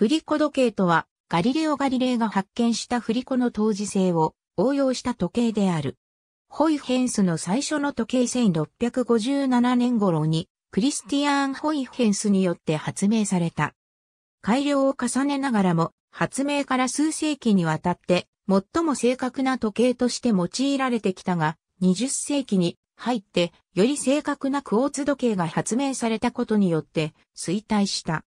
振り子時計とは、ガリレオ・ガリレイが発見した振り子の当時性を応用した時計である。ホイヘンスの最初の時計1657年頃に、クリスティアン・ホイヘンスによって発明された。改良を重ねながらも、発明から数世紀にわたって、最も正確な時計として用いられてきたが、20世紀に入って、より正確なクォーツ時計が発明されたことによって衰退した。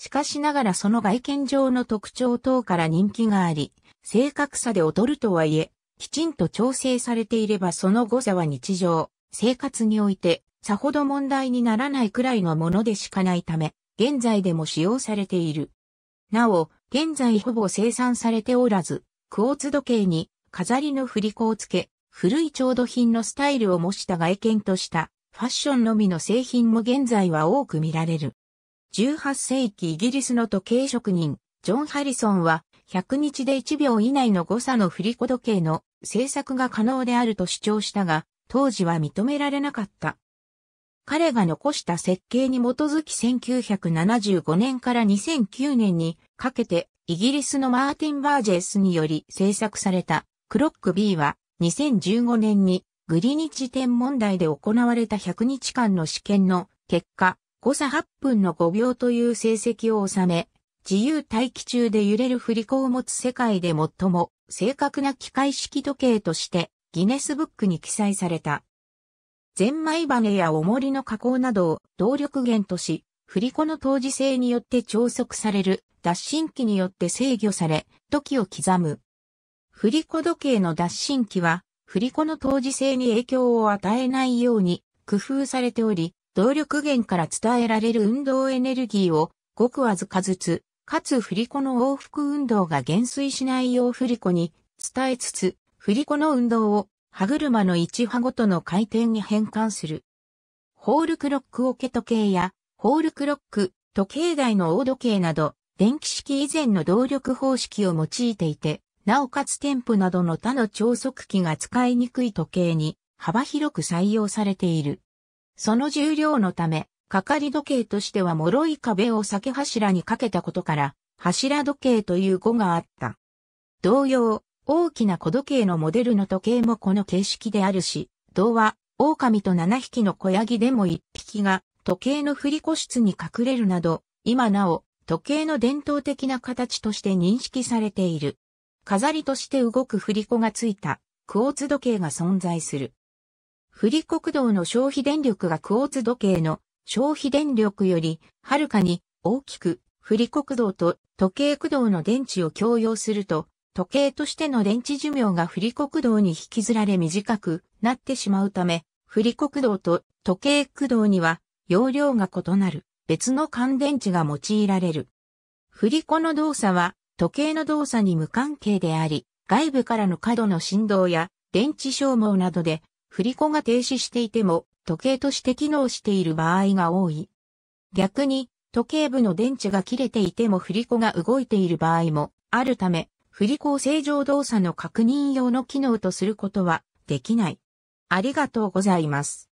しかしながらその外見上の特徴等から人気があり、正確さで劣るとはいえ、きちんと調整されていればその誤差は日常、生活において、さほど問題にならないくらいのものでしかないため、現在でも使用されている。なお、現在ほぼ生産されておらず、クォーツ時計に飾りの振り子をつけ、古い調度品のスタイルを模した外見としたファッションのみの製品も現在は多く見られる。18世紀イギリスの時計職人、ジョン・ハリソンは、100日で1秒以内の誤差の振り子時計の製作が可能であると主張したが、当時は認められなかった。彼が残した設計に基づき1975年から2009年にかけてイギリスのマーティン・バージェスにより製作されたクロック B は2015年にグリニッジ点問題で行われた100日間の試験の結果、誤差8分の5秒という成績を収め、自由待機中で揺れる振り子を持つ世界で最も正確な機械式時計としてギネスブックに記載された。ゼンマイバネや重りの加工などを動力源とし、振り子の当時性によって調速される脱進機によって制御され、時を刻む。振り子時計の脱進機は、振り子の当時性に影響を与えないように工夫されており、動力源から伝えられる運動エネルギーをごくわずかずつ、かつ振り子の往復運動が減衰しないよう振り子に伝えつつ、振り子の運動を歯車の1波ごとの回転に変換する。ホールクロックオケ時計や、ホールクロック、時計台の大時計など、電気式以前の動力方式を用いていて、なおかつ添付などの他の超速機が使いにくい時計に幅広く採用されている。その重量のため、かかり時計としては脆い壁を避け柱にかけたことから、柱時計という語があった。同様、大きな小時計のモデルの時計もこの形式であるし、銅は、狼と7匹の小ヤギでも1匹が時計の振り子室に隠れるなど、今なお時計の伝統的な形として認識されている。飾りとして動く振り子がついたクォーツ時計が存在する。振り国道の消費電力がクォーツ時計の消費電力よりはるかに大きく振り国道と時計駆動の電池を共用すると時計としての電池寿命が振り国道に引きずられ短くなってしまうため振り国道と時計駆動には容量が異なる別の乾電池が用いられる。振り子の動作は時計の動作に無関係であり外部からの過度の振動や電池消耗などで振り子が停止していても時計として機能している場合が多い。逆に時計部の電池が切れていても振り子が動いている場合もあるため、振り子を正常動作の確認用の機能とすることはできない。ありがとうございます。